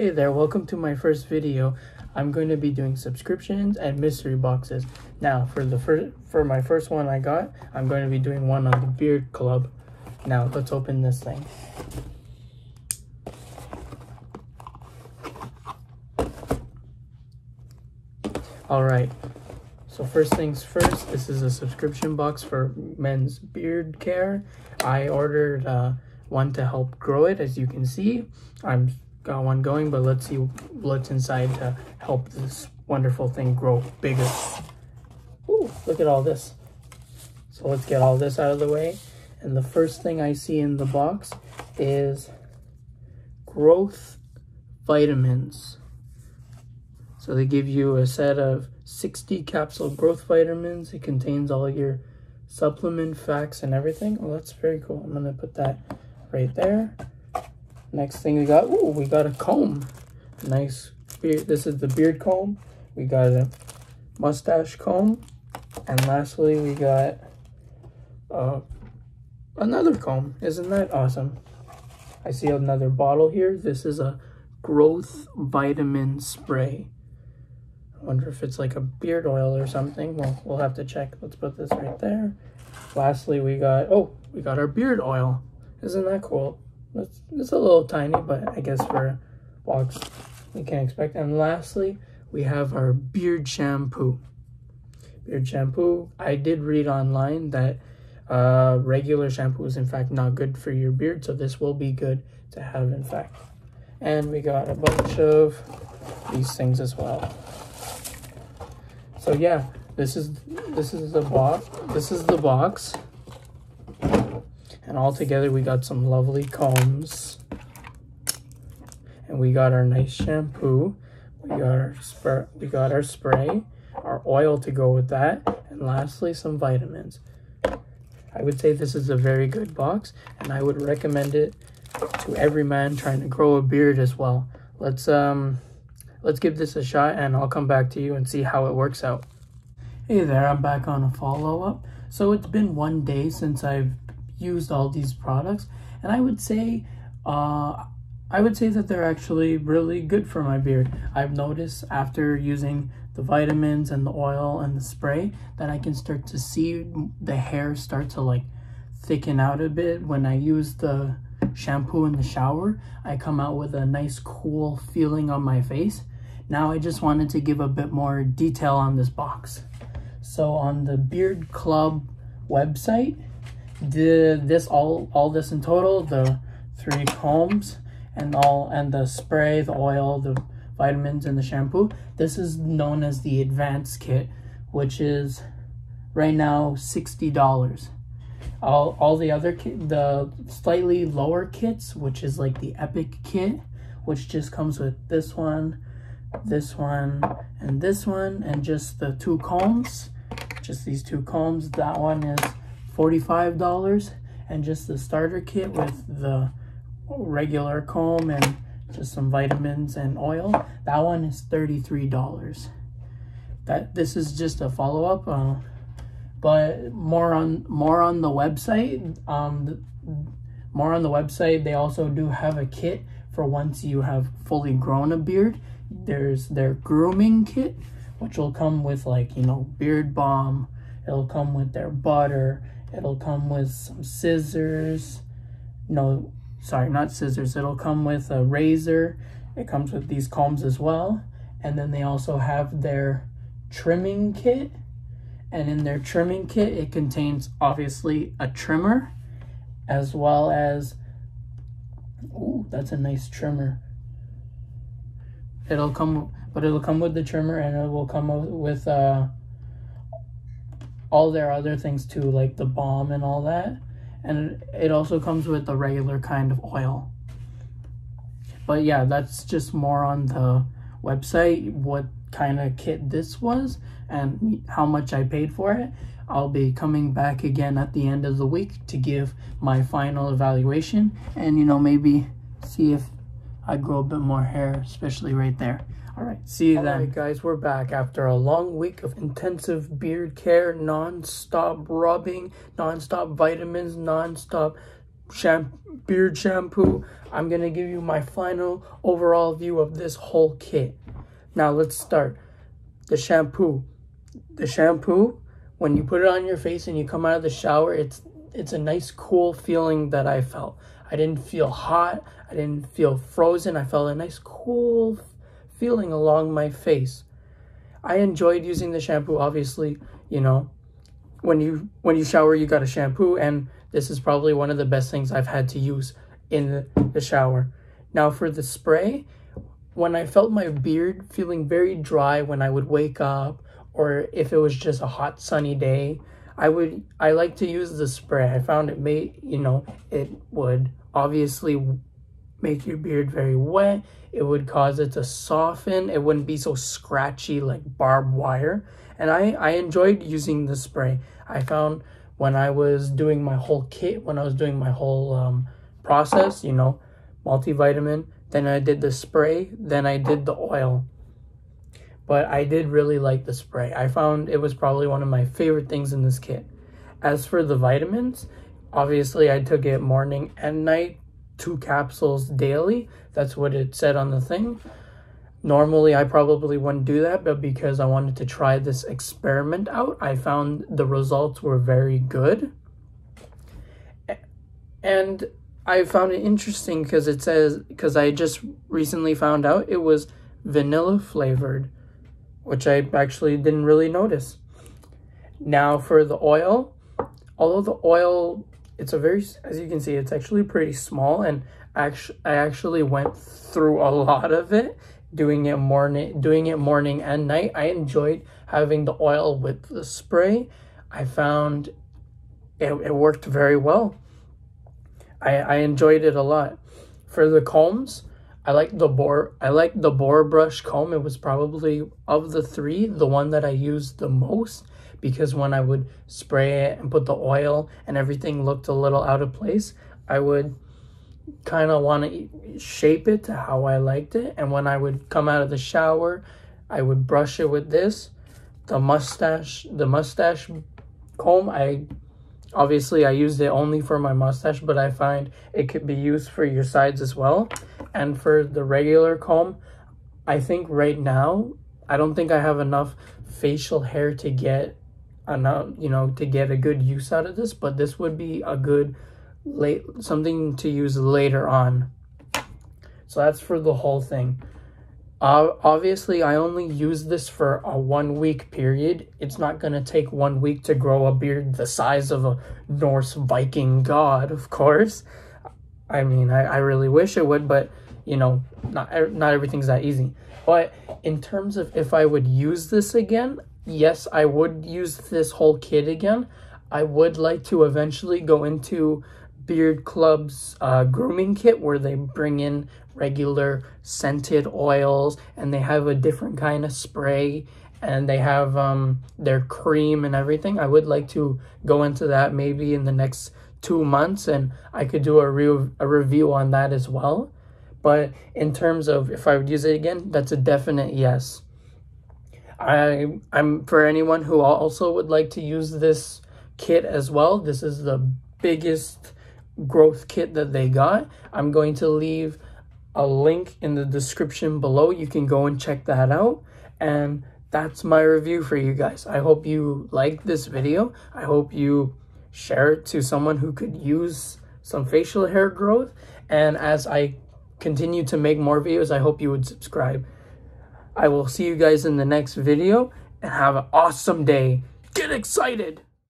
Hey there, welcome to my first video. I'm going to be doing subscriptions and mystery boxes. Now, for the first for my first one I got, I'm going to be doing one on the Beard Club. Now, let's open this thing. All right. So first things first, this is a subscription box for men's beard care. I ordered uh, one to help grow it, as you can see. I'm Uh, got one going, but let's see what's inside to help this wonderful thing grow bigger. Ooh, look at all this. So let's get all this out of the way. And the first thing I see in the box is growth vitamins. So they give you a set of 60 capsule growth vitamins. It contains all your supplement facts and everything. Oh, that's very cool. I'm going to put that right there. Next thing we got, oh, we got a comb. Nice beard. This is the beard comb. We got a mustache comb. And lastly, we got uh, another comb. Isn't that awesome? I see another bottle here. This is a growth vitamin spray. I wonder if it's like a beard oil or something. Well, we'll have to check. Let's put this right there. Lastly, we got, oh, we got our beard oil. Isn't that cool? It's, it's a little tiny, but I guess for box, we can't expect. And lastly, we have our beard shampoo. Beard shampoo, I did read online that uh, regular shampoo is in fact not good for your beard, so this will be good to have in fact. And we got a bunch of these things as well. So yeah, this is this is the box. This is the box. And all together we got some lovely combs. And we got our nice shampoo. We got our spray, we got our spray, our oil to go with that, and lastly some vitamins. I would say this is a very good box and I would recommend it to every man trying to grow a beard as well. Let's um let's give this a shot and I'll come back to you and see how it works out. Hey there, I'm back on a follow-up. So it's been one day since I've used all these products and I would say uh, I would say that they're actually really good for my beard. I've noticed after using the vitamins and the oil and the spray that I can start to see the hair start to like thicken out a bit when I use the shampoo in the shower. I come out with a nice cool feeling on my face. Now I just wanted to give a bit more detail on this box. So on the Beard Club website, the this all all this in total the three combs and all and the spray the oil the vitamins and the shampoo. This is known as the advanced kit which is right now $60 all all the other the slightly lower kits which is like the epic kit which just comes with this one this one and this one and just the two combs just these two combs. That one is $45 and just the starter kit with the regular comb and just some vitamins and oil that one is $33 that this is just a follow-up uh, but more on more on the website um more on the website they also do have a kit for once you have fully grown a beard. There's their grooming kit which will come with like you know beard balm. It'll come with their butter It'll come with some scissors. No, sorry, not scissors. It'll come with a razor. It comes with these combs as well. And then they also have their trimming kit. And in their trimming kit, it contains obviously a trimmer as well as, oh, that's a nice trimmer. It'll come, but it'll come with the trimmer and it will come with, uh, all their other things too, like the balm and all that. And it also comes with a regular kind of oil. But yeah, that's just more on the website, what kind of kit this was and how much I paid for it. I'll be coming back again at the end of the week to give my final evaluation and, you know, maybe see if I grow a bit more hair, especially right there. All right, see you All then. All right, guys, we're back after a long week of intensive beard care, non-stop rubbing, non-stop vitamins, non-stop sham beard shampoo, I'm going to give you my final overall view of this whole kit. Now let's start. The shampoo. The shampoo, when you put it on your face and you come out of the shower, it's it's a nice cool feeling that I felt. I didn't feel hot. I didn't feel frozen. I felt a nice cool feeling along my face. I enjoyed using the shampoo, obviously, you know, when you when you shower you got a shampoo and this is probably one of the best things I've had to use in the, shower. Now for the spray, when I felt my beard feeling very dry when I would wake up or if it was just a hot sunny day, I would I like to use the spray. I found it made, you know, it would obviously make your beard very wet. It would cause it to soften. It wouldn't be so scratchy like barbed wire. And I, I enjoyed using the spray. I found when I was doing my whole kit, when I was doing my whole um, process, you know, multivitamin, then I did the spray, then I did the oil. But I did really like the spray. I found it was probably one of my favorite things in this kit. As for the vitamins, obviously I took it morning and night two capsules daily. That's what it said on the thing. Normally, I probably wouldn't do that, but because I wanted to try this experiment out, I found the results were very good. And I found it interesting because it says, because I just recently found out it was vanilla flavored, which I actually didn't really notice. Now for the oil, although the oil it's a very, as you can see, it's actually pretty small and actually, I actually went through a lot of it doing it morning, doing it morning and night. I enjoyed having the oil with the spray. I found it, it worked very well. I, I enjoyed it a lot. For the combs, I like the boar I like the boar brush comb. It was probably of the three, the one that I used the most because when I would spray it and put the oil and everything looked a little out of place, I would kind of want to shape it to how I liked it. And when I would come out of the shower, I would brush it with this. The mustache, the mustache comb, I obviously I used it only for my mustache, but I find it could be used for your sides as well. And for the regular comb, I think right now, I don't think I have enough facial hair to get enough, you know, to get a good use out of this, but this would be a good late something to use later on. So that's for the whole thing. Uh, obviously, I only use this for a one week period. It's not going to take one week to grow a beard the size of a Norse Viking god, of course. I mean, I, I really wish it would, but, you know, not, not everything's that easy. But in terms of if I would use this again, yes, I would use this whole kit again. I would like to eventually go into Beard Club's uh, grooming kit where they bring in regular scented oils and they have a different kind of spray and they have um, their cream and everything. I would like to go into that maybe in the next two months and I could do a, re a review on that as well. But in terms of if I would use it again, that's a definite yes. I I'm for anyone who also would like to use this kit as well. This is the biggest growth kit that they got. I'm going to leave a link in the description below. You can go and check that out. And that's my review for you guys. I hope you like this video. I hope you share it to someone who could use some facial hair growth. And as I continue to make more videos, I hope you would subscribe. I will see you guys in the next video and have an awesome day. Get excited!